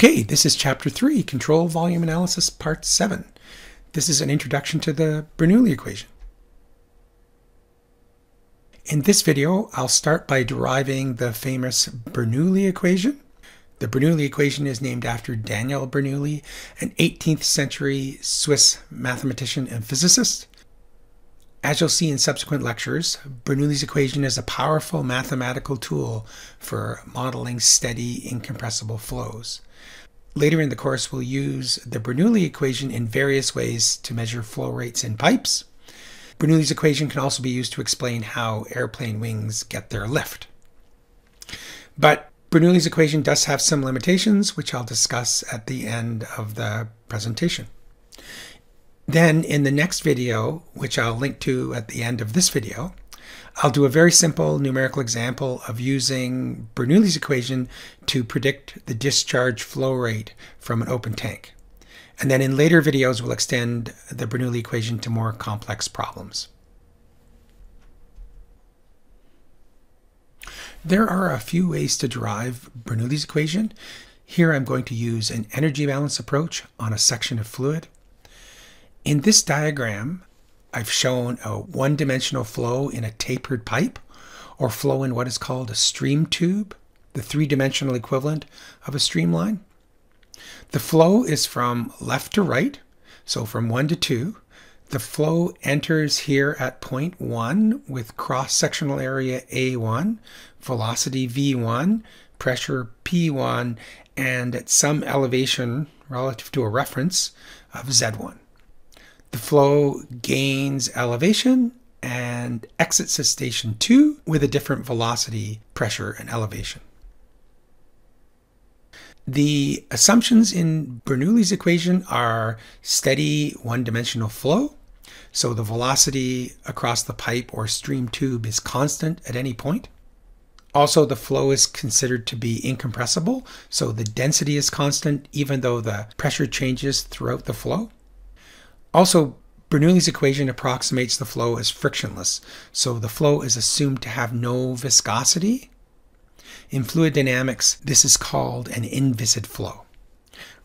Okay, this is Chapter 3, Control Volume Analysis, Part 7. This is an introduction to the Bernoulli equation. In this video, I'll start by deriving the famous Bernoulli equation. The Bernoulli equation is named after Daniel Bernoulli, an 18th century Swiss mathematician and physicist. As you'll see in subsequent lectures, Bernoulli's equation is a powerful mathematical tool for modeling steady, incompressible flows. Later in the course, we'll use the Bernoulli equation in various ways to measure flow rates in pipes. Bernoulli's equation can also be used to explain how airplane wings get their lift. But Bernoulli's equation does have some limitations, which I'll discuss at the end of the presentation. Then in the next video, which I'll link to at the end of this video, I'll do a very simple numerical example of using Bernoulli's equation to predict the discharge flow rate from an open tank. And then in later videos, we'll extend the Bernoulli equation to more complex problems. There are a few ways to derive Bernoulli's equation. Here I'm going to use an energy balance approach on a section of fluid. In this diagram, I've shown a one-dimensional flow in a tapered pipe or flow in what is called a stream tube, the three-dimensional equivalent of a streamline. The flow is from left to right, so from 1 to 2. The flow enters here at point 1 with cross-sectional area A1, velocity V1, pressure P1, and at some elevation relative to a reference of Z1. Flow gains elevation and exits at station 2 with a different velocity, pressure, and elevation. The assumptions in Bernoulli's equation are steady one-dimensional flow. So the velocity across the pipe or stream tube is constant at any point. Also, the flow is considered to be incompressible, so the density is constant even though the pressure changes throughout the flow. Also, Bernoulli's equation approximates the flow as frictionless, so the flow is assumed to have no viscosity. In fluid dynamics, this is called an inviscid flow.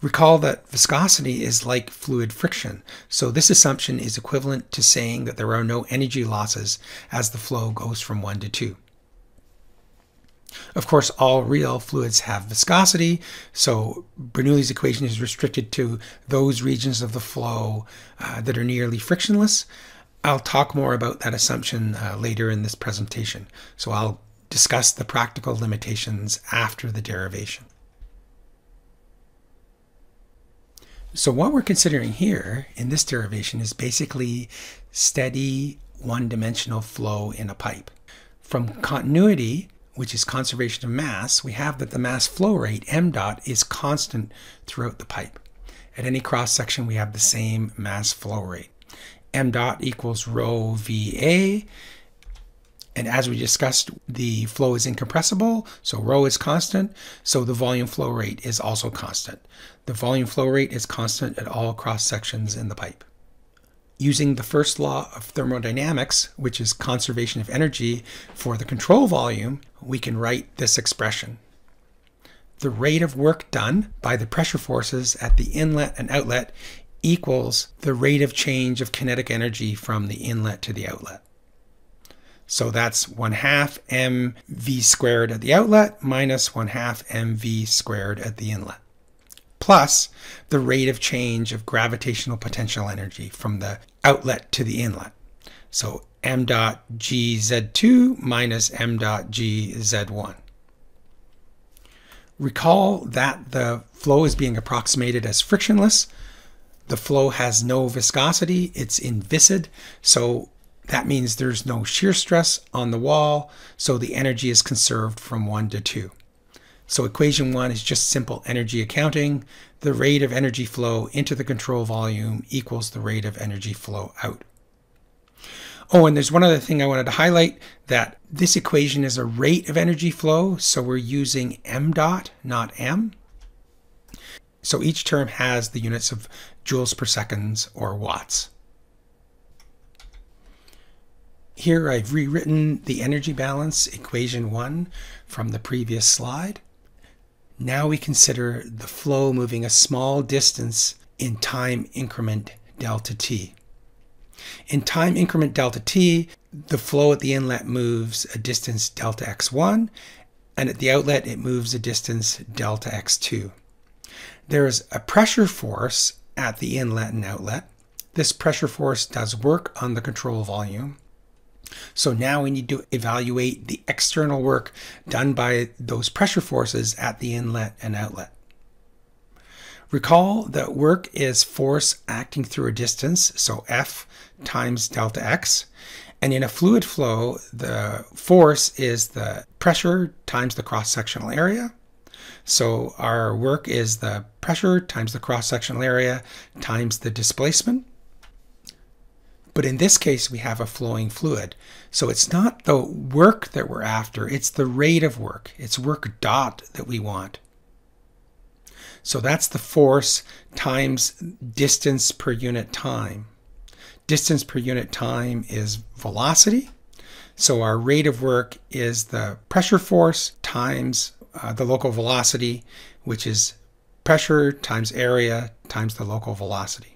Recall that viscosity is like fluid friction, so this assumption is equivalent to saying that there are no energy losses as the flow goes from 1 to 2. Of course, all real fluids have viscosity, so Bernoulli's equation is restricted to those regions of the flow uh, that are nearly frictionless. I'll talk more about that assumption uh, later in this presentation, so I'll discuss the practical limitations after the derivation. So what we're considering here in this derivation is basically steady one-dimensional flow in a pipe. From continuity, which is conservation of mass, we have that the mass flow rate, m dot, is constant throughout the pipe. At any cross section, we have the same mass flow rate. m dot equals rho VA. And as we discussed, the flow is incompressible, so rho is constant, so the volume flow rate is also constant. The volume flow rate is constant at all cross sections in the pipe using the first law of thermodynamics, which is conservation of energy, for the control volume, we can write this expression. The rate of work done by the pressure forces at the inlet and outlet equals the rate of change of kinetic energy from the inlet to the outlet. So that's 1 half mv squared at the outlet minus 1 half mv squared at the inlet plus the rate of change of gravitational potential energy from the outlet to the inlet. So m dot gz2 minus m dot gz1. Recall that the flow is being approximated as frictionless. The flow has no viscosity, it's inviscid, so that means there's no shear stress on the wall, so the energy is conserved from 1 to 2. So equation one is just simple energy accounting. The rate of energy flow into the control volume equals the rate of energy flow out. Oh, and there's one other thing I wanted to highlight that this equation is a rate of energy flow, so we're using m dot, not m. So each term has the units of joules per seconds or watts. Here I've rewritten the energy balance equation 1 from the previous slide. Now we consider the flow moving a small distance in time increment delta t. In time increment delta t, the flow at the inlet moves a distance delta x1, and at the outlet it moves a distance delta x2. There is a pressure force at the inlet and outlet. This pressure force does work on the control volume. So now we need to evaluate the external work done by those pressure forces at the inlet and outlet. Recall that work is force acting through a distance, so F times delta x. And in a fluid flow, the force is the pressure times the cross-sectional area. So our work is the pressure times the cross-sectional area times the displacement. But in this case, we have a flowing fluid. So it's not the work that we're after, it's the rate of work. It's work dot that we want. So that's the force times distance per unit time. Distance per unit time is velocity. So our rate of work is the pressure force times uh, the local velocity, which is pressure times area times the local velocity.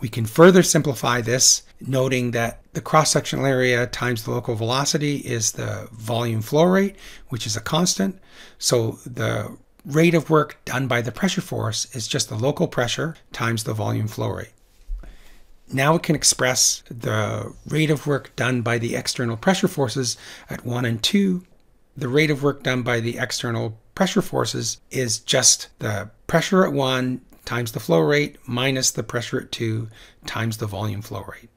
We can further simplify this, noting that the cross-sectional area times the local velocity is the volume flow rate, which is a constant. So the rate of work done by the pressure force is just the local pressure times the volume flow rate. Now it can express the rate of work done by the external pressure forces at 1 and 2. The rate of work done by the external pressure forces is just the pressure at 1 times the flow rate minus the pressure at 2 times the volume flow rate.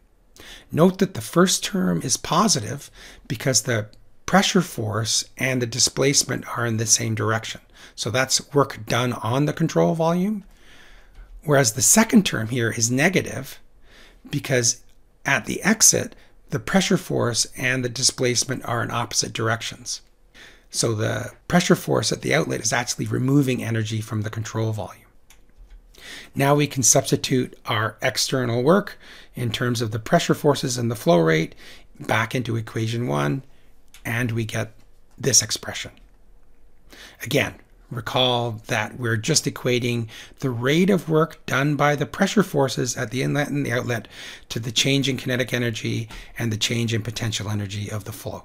Note that the first term is positive because the pressure force and the displacement are in the same direction. So that's work done on the control volume. Whereas the second term here is negative because at the exit, the pressure force and the displacement are in opposite directions. So the pressure force at the outlet is actually removing energy from the control volume. Now we can substitute our external work in terms of the pressure forces and the flow rate back into equation one, and we get this expression. Again, recall that we're just equating the rate of work done by the pressure forces at the inlet and the outlet to the change in kinetic energy and the change in potential energy of the flow.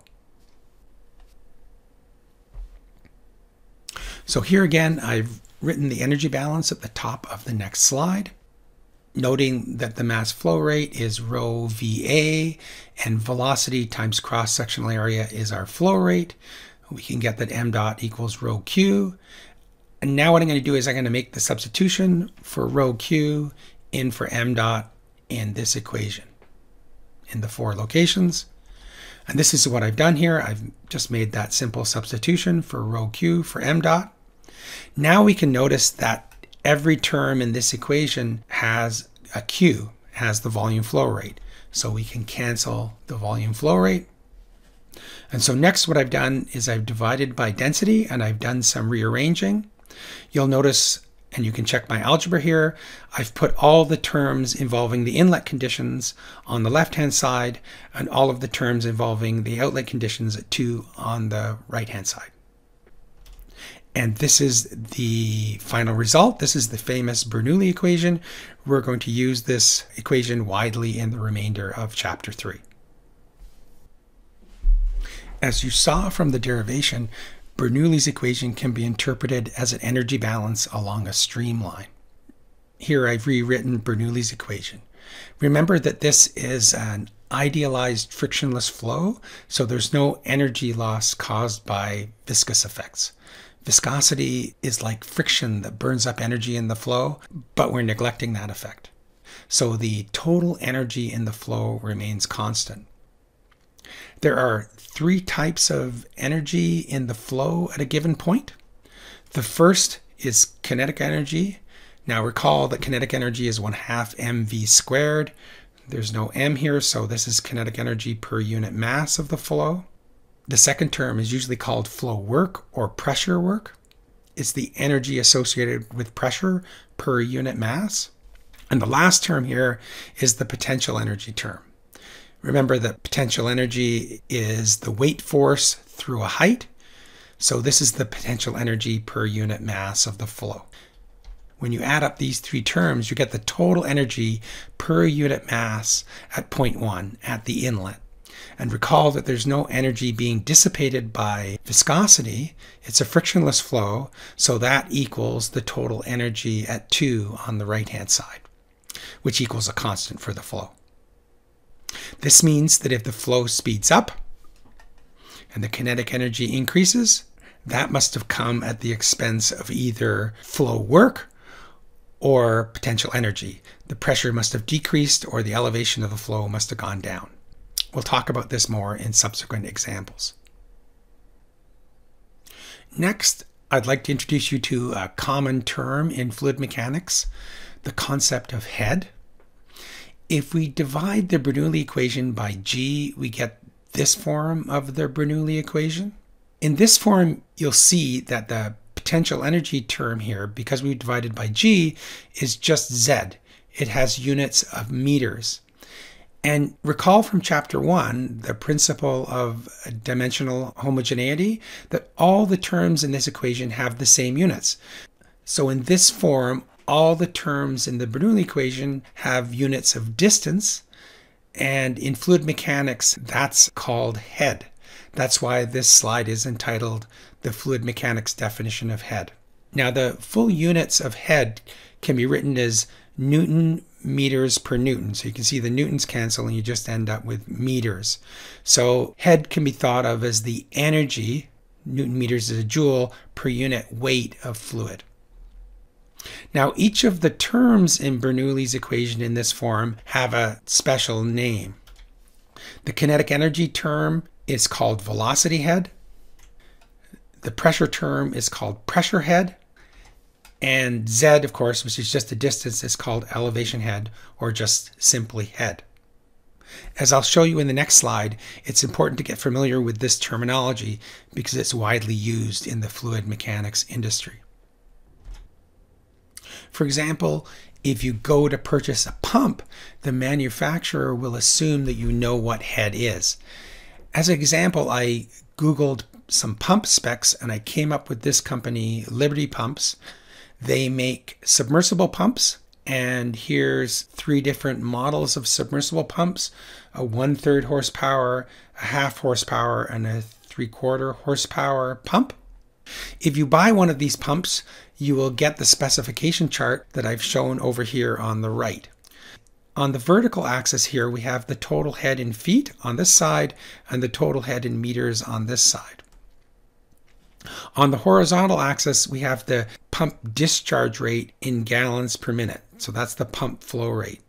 So here again, I've written the energy balance at the top of the next slide, noting that the mass flow rate is rho VA and velocity times cross-sectional area is our flow rate we can get that m dot equals rho q. And now what I'm going to do is I'm going to make the substitution for rho q in for m dot in this equation in the four locations. And this is what I've done here. I've just made that simple substitution for rho q for m dot. Now we can notice that every term in this equation has a q, has the volume flow rate. So we can cancel the volume flow rate and so next what I've done is I've divided by density and I've done some rearranging. You'll notice, and you can check my algebra here, I've put all the terms involving the inlet conditions on the left-hand side and all of the terms involving the outlet conditions at 2 on the right-hand side. And this is the final result. This is the famous Bernoulli equation. We're going to use this equation widely in the remainder of chapter 3. As you saw from the derivation, Bernoulli's equation can be interpreted as an energy balance along a streamline. Here I've rewritten Bernoulli's equation. Remember that this is an idealized frictionless flow, so there's no energy loss caused by viscous effects. Viscosity is like friction that burns up energy in the flow, but we're neglecting that effect. So the total energy in the flow remains constant. There are three types of energy in the flow at a given point. The first is kinetic energy. Now recall that kinetic energy is 1 half mv squared. There's no m here, so this is kinetic energy per unit mass of the flow. The second term is usually called flow work or pressure work. It's the energy associated with pressure per unit mass. And the last term here is the potential energy term. Remember that potential energy is the weight force through a height. So this is the potential energy per unit mass of the flow. When you add up these three terms, you get the total energy per unit mass at point one at the inlet. And recall that there's no energy being dissipated by viscosity. It's a frictionless flow, so that equals the total energy at 2 on the right-hand side, which equals a constant for the flow. This means that if the flow speeds up and the kinetic energy increases, that must have come at the expense of either flow work or potential energy. The pressure must have decreased or the elevation of the flow must have gone down. We'll talk about this more in subsequent examples. Next, I'd like to introduce you to a common term in fluid mechanics, the concept of head. If we divide the Bernoulli equation by g, we get this form of the Bernoulli equation. In this form, you'll see that the potential energy term here, because we divided by g, is just z. It has units of meters. And recall from chapter one, the principle of dimensional homogeneity, that all the terms in this equation have the same units. So in this form, all the terms in the Bernoulli equation have units of distance. And in fluid mechanics, that's called head. That's why this slide is entitled The Fluid Mechanics Definition of Head. Now, the full units of head can be written as Newton meters per Newton. So you can see the Newtons cancel and you just end up with meters. So head can be thought of as the energy, Newton meters is a joule, per unit weight of fluid. Now each of the terms in Bernoulli's equation in this form have a special name. The kinetic energy term is called velocity head. The pressure term is called pressure head. And Z, of course, which is just the distance, is called elevation head or just simply head. As I'll show you in the next slide, it's important to get familiar with this terminology because it's widely used in the fluid mechanics industry. For example, if you go to purchase a pump, the manufacturer will assume that you know what head is. As an example, I Googled some pump specs and I came up with this company, Liberty Pumps. They make submersible pumps, and here's three different models of submersible pumps a one third horsepower, a half horsepower, and a three quarter horsepower pump. If you buy one of these pumps, you will get the specification chart that I've shown over here on the right. On the vertical axis here, we have the total head in feet on this side and the total head in meters on this side. On the horizontal axis, we have the pump discharge rate in gallons per minute. So that's the pump flow rate.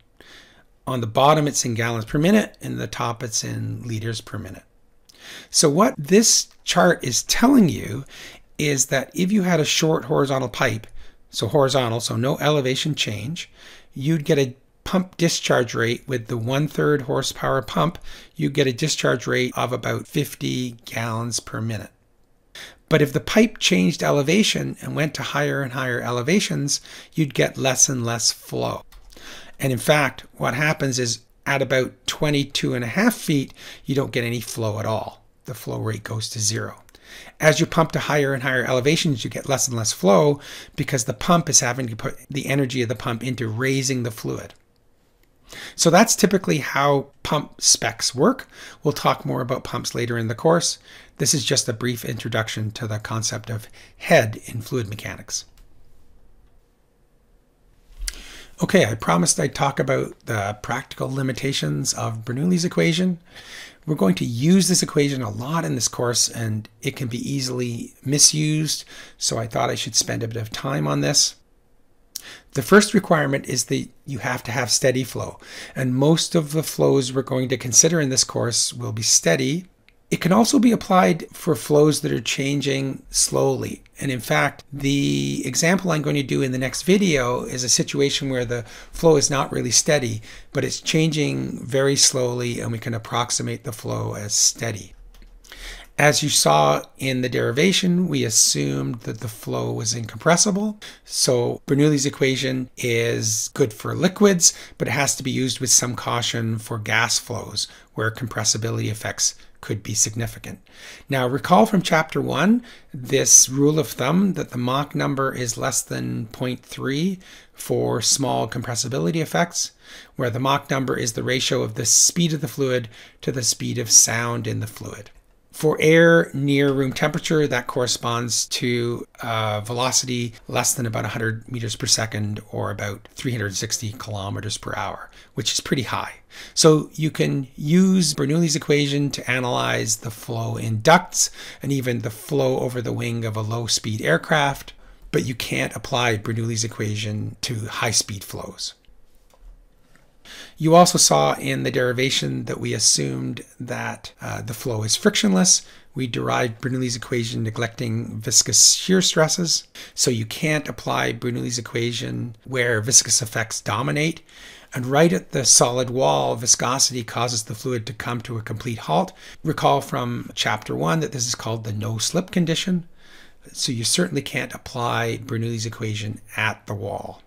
On the bottom, it's in gallons per minute, and the top, it's in liters per minute. So what this chart is telling you is that if you had a short horizontal pipe, so horizontal, so no elevation change, you'd get a pump discharge rate with the one third horsepower pump, you get a discharge rate of about 50 gallons per minute. But if the pipe changed elevation and went to higher and higher elevations, you'd get less and less flow. And in fact, what happens is at about 22 and a half feet, you don't get any flow at all. The flow rate goes to zero. As you pump to higher and higher elevations, you get less and less flow because the pump is having to put the energy of the pump into raising the fluid. So that's typically how pump specs work. We'll talk more about pumps later in the course. This is just a brief introduction to the concept of head in fluid mechanics. Okay, I promised I'd talk about the practical limitations of Bernoulli's equation. We're going to use this equation a lot in this course and it can be easily misused, so I thought I should spend a bit of time on this. The first requirement is that you have to have steady flow. And most of the flows we're going to consider in this course will be steady. It can also be applied for flows that are changing slowly. And in fact, the example I'm going to do in the next video is a situation where the flow is not really steady, but it's changing very slowly and we can approximate the flow as steady. As you saw in the derivation, we assumed that the flow was incompressible. So Bernoulli's equation is good for liquids, but it has to be used with some caution for gas flows where compressibility effects could be significant. Now, recall from chapter one this rule of thumb that the Mach number is less than 0.3 for small compressibility effects, where the Mach number is the ratio of the speed of the fluid to the speed of sound in the fluid. For air near room temperature, that corresponds to a velocity less than about 100 meters per second or about 360 kilometers per hour, which is pretty high. So you can use Bernoulli's equation to analyze the flow in ducts and even the flow over the wing of a low speed aircraft, but you can't apply Bernoulli's equation to high speed flows. You also saw in the derivation that we assumed that uh, the flow is frictionless. We derived Bernoulli's equation neglecting viscous shear stresses. So you can't apply Bernoulli's equation where viscous effects dominate. And right at the solid wall, viscosity causes the fluid to come to a complete halt. Recall from chapter one that this is called the no slip condition. So you certainly can't apply Bernoulli's equation at the wall.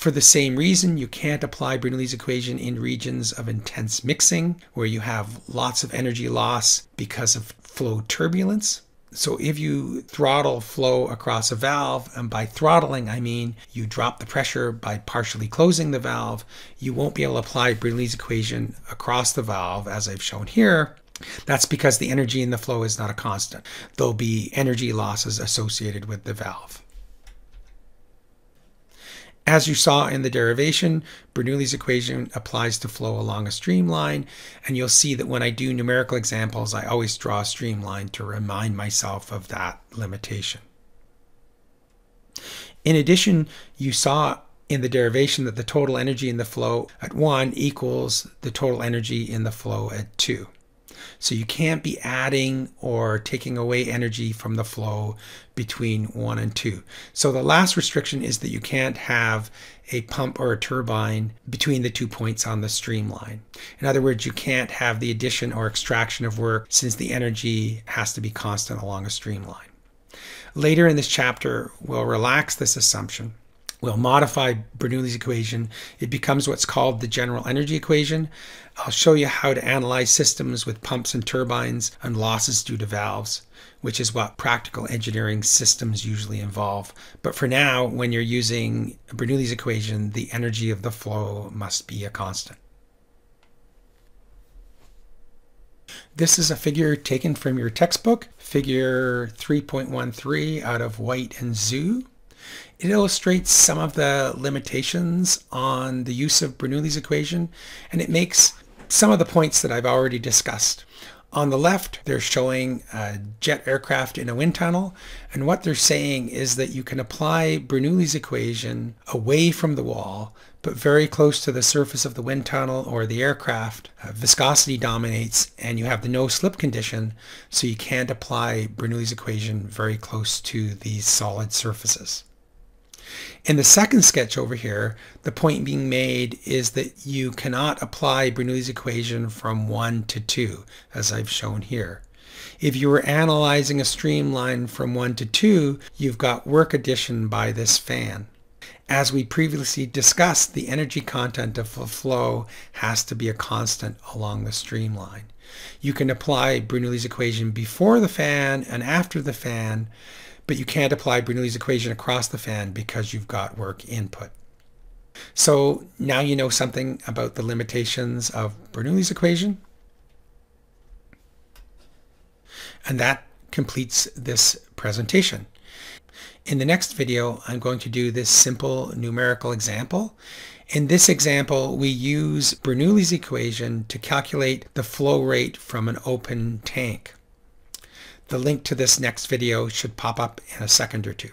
For the same reason, you can't apply Bernoulli's equation in regions of intense mixing, where you have lots of energy loss because of flow turbulence. So if you throttle flow across a valve, and by throttling I mean you drop the pressure by partially closing the valve, you won't be able to apply Bernoulli's equation across the valve as I've shown here. That's because the energy in the flow is not a constant. There'll be energy losses associated with the valve. As you saw in the derivation, Bernoulli's equation applies to flow along a streamline, and you'll see that when I do numerical examples, I always draw a streamline to remind myself of that limitation. In addition, you saw in the derivation that the total energy in the flow at 1 equals the total energy in the flow at 2. So you can't be adding or taking away energy from the flow between one and two. So the last restriction is that you can't have a pump or a turbine between the two points on the streamline. In other words, you can't have the addition or extraction of work since the energy has to be constant along a streamline. Later in this chapter, we'll relax this assumption We'll modify Bernoulli's equation. It becomes what's called the general energy equation. I'll show you how to analyze systems with pumps and turbines and losses due to valves, which is what practical engineering systems usually involve. But for now, when you're using Bernoulli's equation, the energy of the flow must be a constant. This is a figure taken from your textbook, figure 3.13 out of White and Xue. It illustrates some of the limitations on the use of Bernoulli's equation, and it makes some of the points that I've already discussed. On the left, they're showing a jet aircraft in a wind tunnel, and what they're saying is that you can apply Bernoulli's equation away from the wall, but very close to the surface of the wind tunnel or the aircraft. Uh, viscosity dominates, and you have the no-slip condition, so you can't apply Bernoulli's equation very close to these solid surfaces. In the second sketch over here, the point being made is that you cannot apply Bernoulli's equation from 1 to 2, as I've shown here. If you were analyzing a streamline from 1 to 2, you've got work addition by this fan. As we previously discussed, the energy content of a flow has to be a constant along the streamline. You can apply Bernoulli's equation before the fan and after the fan, but you can't apply Bernoulli's equation across the fan because you've got work input. So now you know something about the limitations of Bernoulli's equation. And that completes this presentation. In the next video, I'm going to do this simple numerical example. In this example, we use Bernoulli's equation to calculate the flow rate from an open tank. The link to this next video should pop up in a second or two.